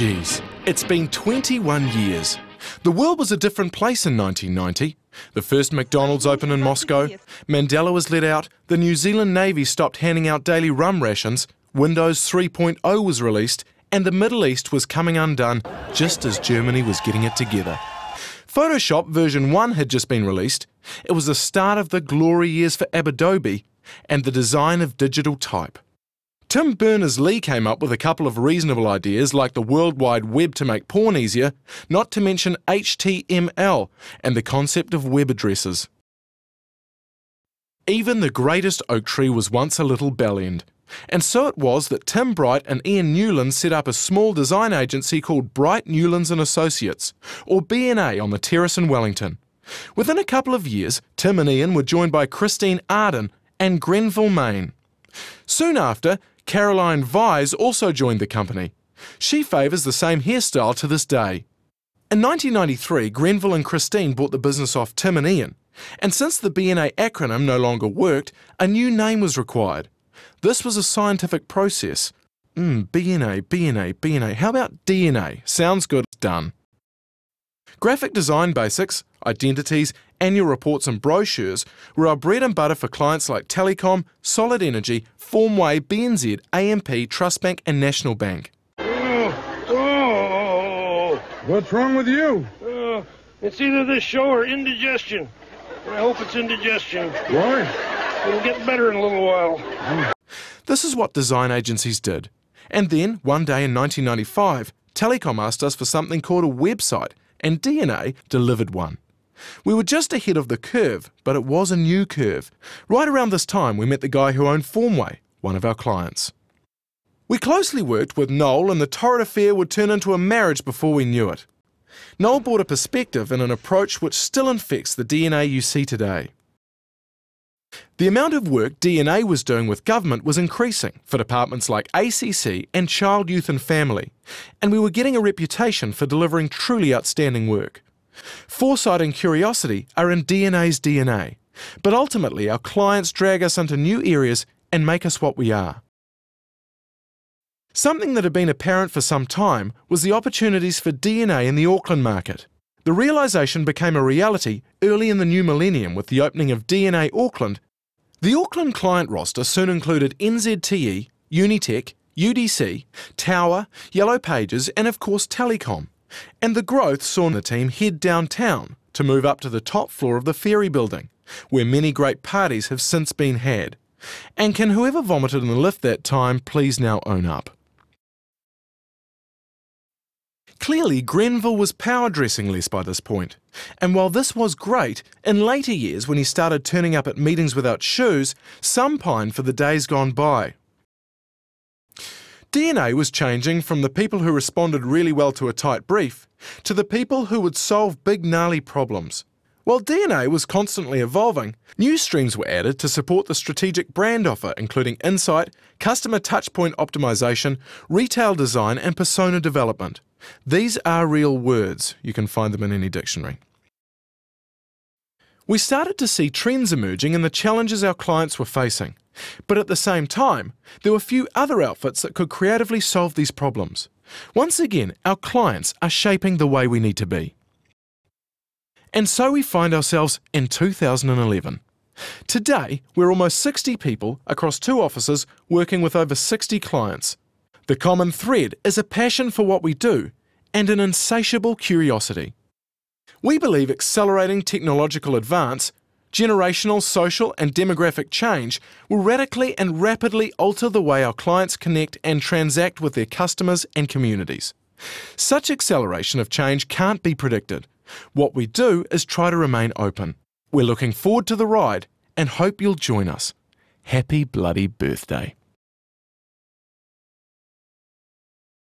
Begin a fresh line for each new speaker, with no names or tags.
Geez, it's been 21 years. The world was a different place in 1990. The first McDonald's opened in Moscow, Mandela was let out, the New Zealand Navy stopped handing out daily rum rations, Windows 3.0 was released, and the Middle East was coming undone just as Germany was getting it together. Photoshop version 1 had just been released. It was the start of the glory years for Adobe and the design of digital type. Tim Berners-Lee came up with a couple of reasonable ideas like the World Wide Web to make porn easier, not to mention HTML and the concept of web addresses. Even the greatest oak tree was once a little bell end. And so it was that Tim Bright and Ian Newlands set up a small design agency called Bright Newlands and Associates, or B&A on the terrace in Wellington. Within a couple of years, Tim and Ian were joined by Christine Arden and Grenville Main. Soon after, Caroline Vise also joined the company. She favours the same hairstyle to this day. In 1993, Grenville and Christine bought the business off Tim and Ian, and since the B&A acronym no longer worked, a new name was required. This was a scientific process. Mm, B&A, B&A, B&A. How about DNA? Sounds good. Done. Graphic design basics, identities, annual reports and brochures were our bread and butter for clients like Telecom, Solid Energy, Formway, BNZ, AMP, Trustbank and National Bank.
Oh, oh,
What's wrong with you?
oh, it's either this show or indigestion. I hope it's indigestion.
Why?
It'll get better in a little while.
This is what design agencies did. And then, one day in 1995, Telecom asked us for something called a website, and DNA delivered one. We were just ahead of the curve, but it was a new curve. Right around this time, we met the guy who owned Formway, one of our clients. We closely worked with Noel, and the torrid affair would turn into a marriage before we knew it. Noel brought a perspective and an approach which still infects the DNA you see today. The amount of work DNA was doing with government was increasing for departments like ACC and Child, Youth and Family, and we were getting a reputation for delivering truly outstanding work. Foresight and curiosity are in DNA's DNA, but ultimately our clients drag us into new areas and make us what we are. Something that had been apparent for some time was the opportunities for DNA in the Auckland market. The realisation became a reality early in the new millennium with the opening of DNA Auckland. The Auckland client roster soon included NZTE, Unitec, UDC, Tower, Yellow Pages, and of course Telecom. And the growth saw the team head downtown to move up to the top floor of the ferry building, where many great parties have since been had. And can whoever vomited in the lift that time please now own up? Clearly, Grenville was power dressing less by this point. And while this was great, in later years when he started turning up at meetings without shoes, some pined for the days gone by. DNA was changing from the people who responded really well to a tight brief to the people who would solve big gnarly problems. While DNA was constantly evolving, new streams were added to support the strategic brand offer, including insight, customer touchpoint optimization, retail design, and persona development. These are real words. You can find them in any dictionary. We started to see trends emerging in the challenges our clients were facing. But at the same time, there were few other outfits that could creatively solve these problems. Once again, our clients are shaping the way we need to be. And so we find ourselves in 2011. Today, we're almost 60 people across two offices working with over 60 clients. The common thread is a passion for what we do and an insatiable curiosity. We believe accelerating technological advance, generational, social, and demographic change will radically and rapidly alter the way our clients connect and transact with their customers and communities. Such acceleration of change can't be predicted. What we do is try to remain open. We're looking forward to the ride and hope you'll join us. Happy bloody birthday.